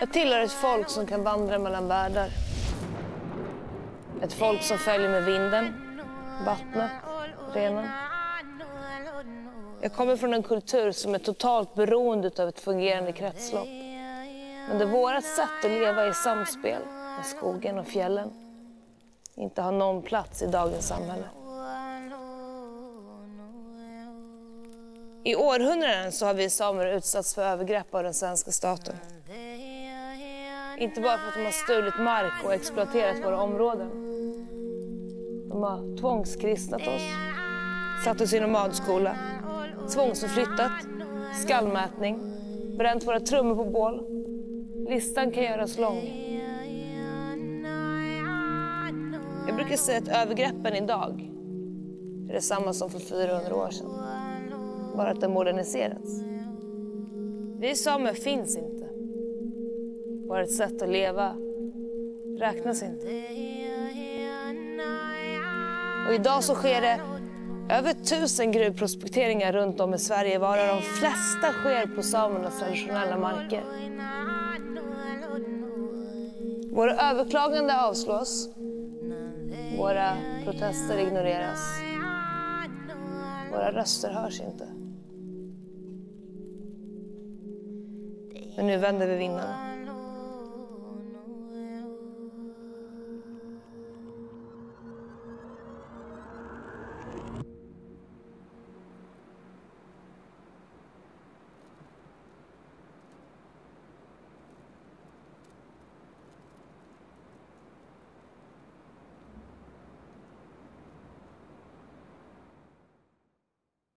Jag tillhör ett folk som kan vandra mellan världar. Ett folk som följer med vinden, vattnet, renen. Jag kommer från en kultur som är totalt beroende av ett fungerande kretslopp. Men där vårt sätt att leva i samspel med skogen och fjällen inte har någon plats i dagens samhälle. I århundraden så har vi samer utsatts för övergrepp av den svenska staten. Inte bara för att de har stulit mark och exploaterat våra områden. De har tvångskristnat oss, satt oss i nomadskola, tvångsförflyttat, skallmätning, bränt våra trummor på bål. Listan kan göras lång. Jag brukar säga att övergreppen idag är detsamma som för 400 år sedan. Bara att det moderniserats. Vi samer finns inte. Vårt sätt att leva räknas inte. Och idag så sker det över tusen gruvprospekteringar runt om i Sverige varav de flesta sker på samernas traditionella marker. Våra överklaganden avslås. Våra protester ignoreras. Våra röster hörs inte. Men nu vänder vi vinnarna.